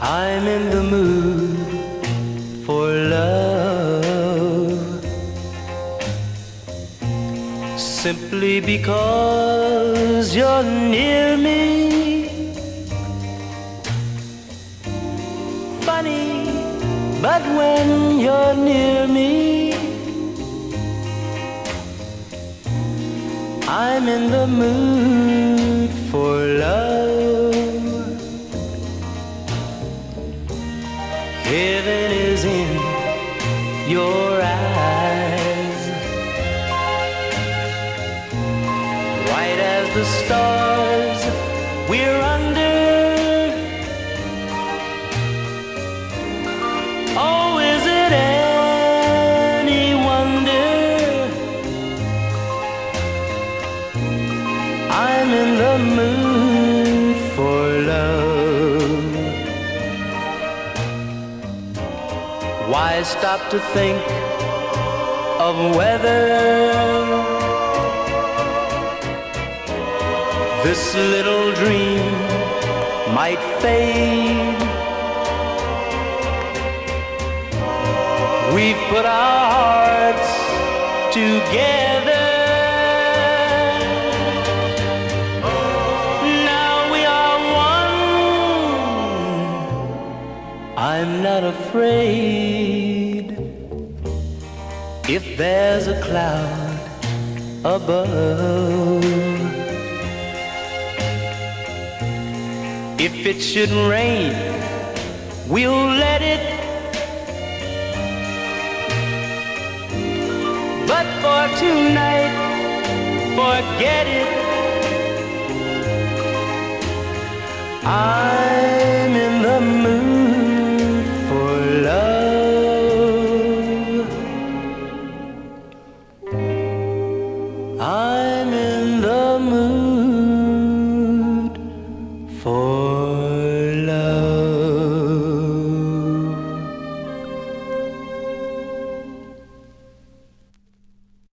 I'm in the mood for love simply because you're near me. Funny, but when you're near me, I'm in the mood for love. Is in your eyes, bright as the stars we're under. Oh, is it any wonder? I'm in the mood Why stop to think of whether this little dream might fade? We've put our hearts together. I'm not afraid if there's a cloud above. If it should rain, we'll let it. But for tonight, forget it. I'm in the mood I'm in the mood for